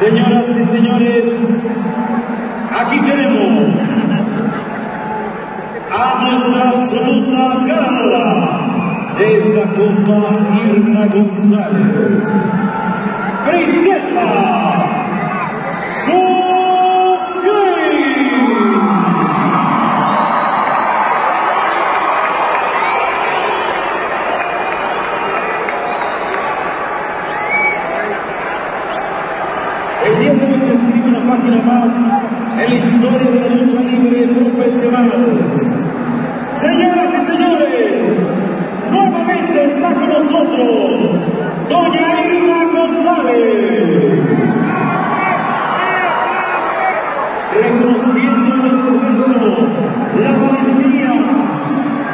Señoras y señores, aquí tenemos a nuestra absoluta ganadora de esta Copa Irma González, Hoy se escribe una página más en la historia de la lucha libre profesional. Señoras y señores, nuevamente está con nosotros Doña Irma González. Reconociendo el esfuerzo, la valentía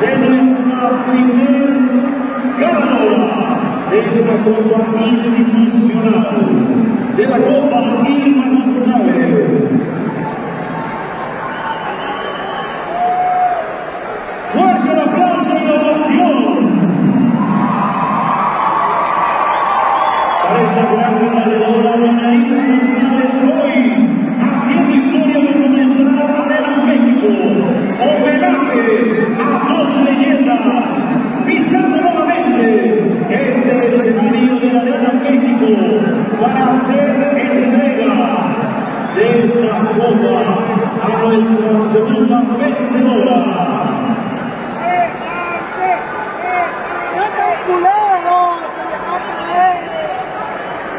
de nuestra primer ganadora de esta Copa Institucional, de la Copa copa a nuestra segunda vencedora.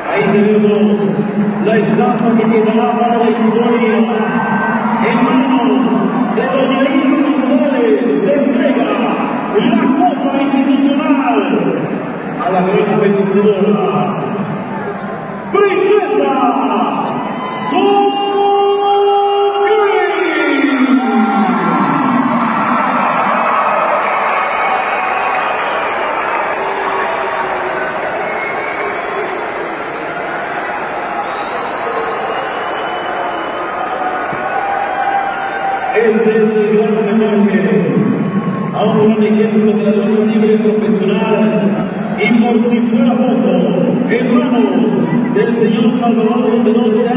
Ahí tenemos la estampa que quedará para la historia. En manos de Doña Irma González se entrega la Copa Institucional a la Este es el gran homenaje a un gran ejemplo de la lucha libre profesional. Y por si fuera poco, en manos del señor Salvador de Noche